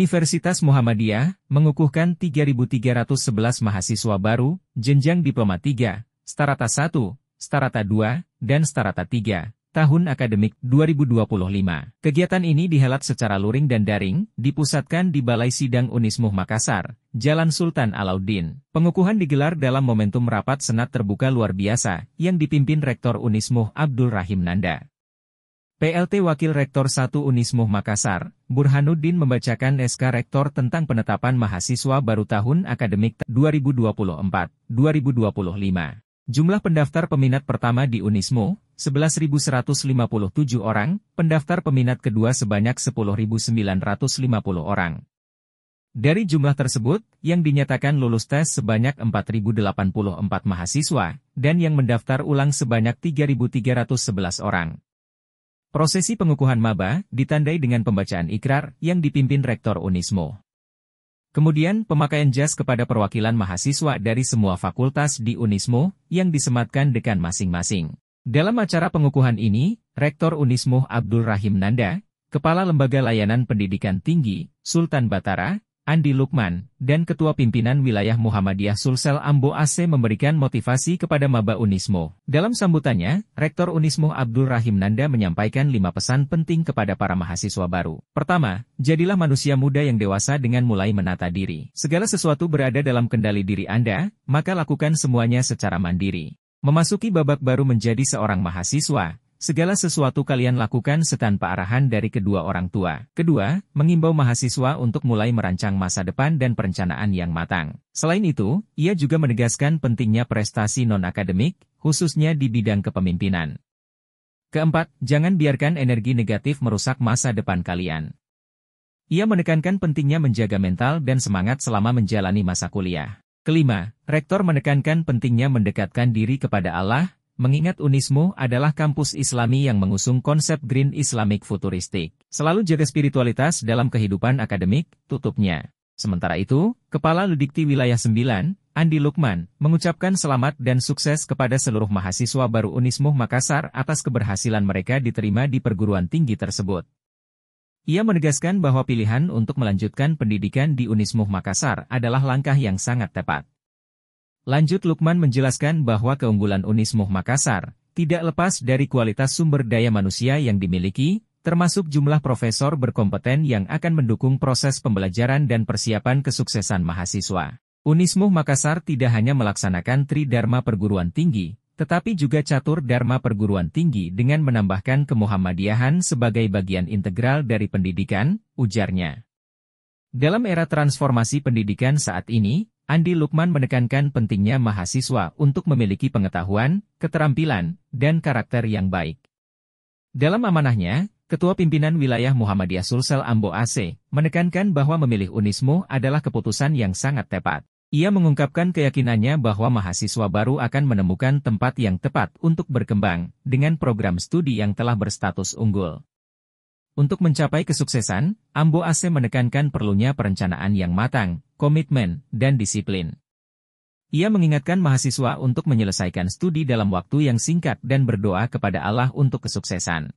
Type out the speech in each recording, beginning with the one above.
Universitas Muhammadiyah mengukuhkan 3.311 mahasiswa baru, jenjang diploma 3, starata 1, starata 2, dan starata 3, tahun akademik 2025. Kegiatan ini dihelat secara luring dan daring, dipusatkan di Balai Sidang Unismuh Makassar, Jalan Sultan Alauddin. Pengukuhan digelar dalam momentum rapat senat terbuka luar biasa, yang dipimpin Rektor Unismuh Abdul Rahim Nanda. PLT Wakil Rektor 1 Unismuh Makassar, Burhanuddin membacakan SK Rektor tentang penetapan mahasiswa baru tahun akademik 2024-2025. Jumlah pendaftar peminat pertama di Unismo, 11.157 orang, pendaftar peminat kedua sebanyak 10.950 orang. Dari jumlah tersebut, yang dinyatakan lulus tes sebanyak 4.084 mahasiswa, dan yang mendaftar ulang sebanyak 3.311 orang. Prosesi pengukuhan maba ditandai dengan pembacaan ikrar yang dipimpin Rektor Unismo. Kemudian pemakaian jas kepada perwakilan mahasiswa dari semua fakultas di Unismo yang disematkan dekan masing-masing. Dalam acara pengukuhan ini, Rektor Unismo Abdul Rahim Nanda, Kepala Lembaga Layanan Pendidikan Tinggi, Sultan Batara, Andi Lukman, dan Ketua Pimpinan Wilayah Muhammadiyah Sulsel Ambo AC memberikan motivasi kepada Maba Unismo. Dalam sambutannya, Rektor Unismo Abdul Rahim Nanda menyampaikan lima pesan penting kepada para mahasiswa baru. Pertama, jadilah manusia muda yang dewasa dengan mulai menata diri. Segala sesuatu berada dalam kendali diri Anda, maka lakukan semuanya secara mandiri. Memasuki babak baru menjadi seorang mahasiswa, Segala sesuatu kalian lakukan setanpa arahan dari kedua orang tua. Kedua, mengimbau mahasiswa untuk mulai merancang masa depan dan perencanaan yang matang. Selain itu, ia juga menegaskan pentingnya prestasi non-akademik, khususnya di bidang kepemimpinan. Keempat, jangan biarkan energi negatif merusak masa depan kalian. Ia menekankan pentingnya menjaga mental dan semangat selama menjalani masa kuliah. Kelima, Rektor menekankan pentingnya mendekatkan diri kepada Allah, mengingat Unismu adalah kampus islami yang mengusung konsep Green Islamic Futuristik. Selalu jaga spiritualitas dalam kehidupan akademik, tutupnya. Sementara itu, Kepala Ludikti Wilayah 9, Andi Lukman, mengucapkan selamat dan sukses kepada seluruh mahasiswa baru Unismu Makassar atas keberhasilan mereka diterima di perguruan tinggi tersebut. Ia menegaskan bahwa pilihan untuk melanjutkan pendidikan di Unismu Makassar adalah langkah yang sangat tepat. Lanjut Lukman menjelaskan bahwa keunggulan Unismuh Makassar tidak lepas dari kualitas sumber daya manusia yang dimiliki, termasuk jumlah profesor berkompeten yang akan mendukung proses pembelajaran dan persiapan kesuksesan mahasiswa. Unismuh Makassar tidak hanya melaksanakan Tridharma perguruan tinggi, tetapi juga catur Dharma perguruan tinggi dengan menambahkan kemuhammadiyahan sebagai bagian integral dari pendidikan, ujarnya. Dalam era transformasi pendidikan saat ini, Andi Lukman menekankan pentingnya mahasiswa untuk memiliki pengetahuan, keterampilan, dan karakter yang baik. Dalam amanahnya, Ketua Pimpinan Wilayah Muhammadiyah Sulsel Ambo AC menekankan bahwa memilih Unismu adalah keputusan yang sangat tepat. Ia mengungkapkan keyakinannya bahwa mahasiswa baru akan menemukan tempat yang tepat untuk berkembang dengan program studi yang telah berstatus unggul. Untuk mencapai kesuksesan, Ambo AC menekankan perlunya perencanaan yang matang, komitmen, dan disiplin. Ia mengingatkan mahasiswa untuk menyelesaikan studi dalam waktu yang singkat dan berdoa kepada Allah untuk kesuksesan.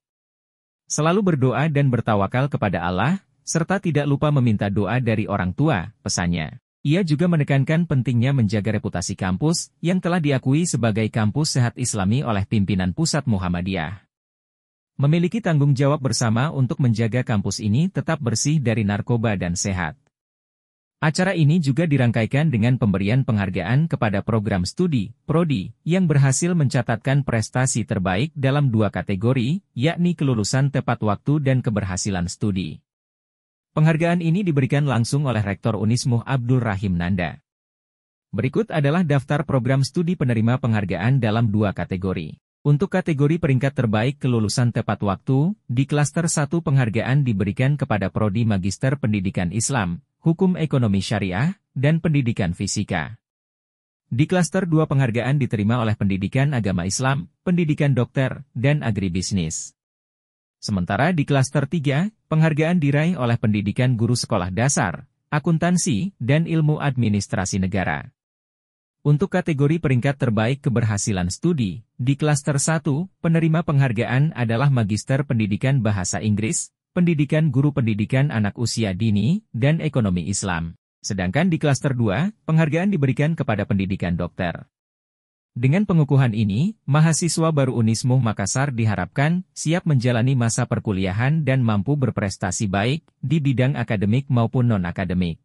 Selalu berdoa dan bertawakal kepada Allah, serta tidak lupa meminta doa dari orang tua, pesannya. Ia juga menekankan pentingnya menjaga reputasi kampus, yang telah diakui sebagai kampus sehat islami oleh pimpinan pusat Muhammadiyah. Memiliki tanggung jawab bersama untuk menjaga kampus ini tetap bersih dari narkoba dan sehat. Acara ini juga dirangkaikan dengan pemberian penghargaan kepada program studi, Prodi, yang berhasil mencatatkan prestasi terbaik dalam dua kategori, yakni kelulusan tepat waktu dan keberhasilan studi. Penghargaan ini diberikan langsung oleh Rektor Unismuh Abdul Rahim Nanda. Berikut adalah daftar program studi penerima penghargaan dalam dua kategori. Untuk kategori peringkat terbaik kelulusan tepat waktu, di klaster 1 penghargaan diberikan kepada Prodi Magister Pendidikan Islam, Hukum Ekonomi Syariah, dan Pendidikan Fisika. Di klaster 2 penghargaan diterima oleh Pendidikan Agama Islam, Pendidikan Dokter, dan Agribisnis. Sementara di klaster 3, penghargaan diraih oleh Pendidikan Guru Sekolah Dasar, Akuntansi, dan Ilmu Administrasi Negara. Untuk kategori peringkat terbaik keberhasilan studi, di klaster 1, penerima penghargaan adalah Magister Pendidikan Bahasa Inggris, pendidikan guru pendidikan anak usia dini, dan ekonomi Islam. Sedangkan di klaster 2, penghargaan diberikan kepada pendidikan dokter. Dengan pengukuhan ini, mahasiswa baru Unismu Makassar diharapkan siap menjalani masa perkuliahan dan mampu berprestasi baik di bidang akademik maupun non-akademik.